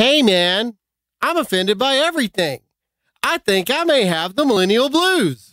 Hey, man, I'm offended by everything. I think I may have the millennial blues.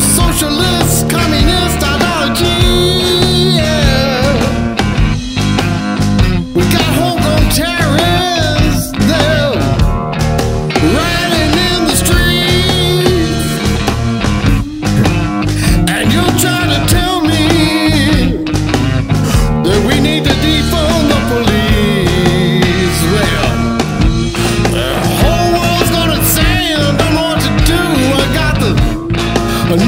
Socialism.